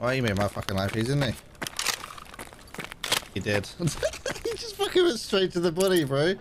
Oh, he made my fucking life easy, didn't he? He did. he just fucking went straight to the body, bro.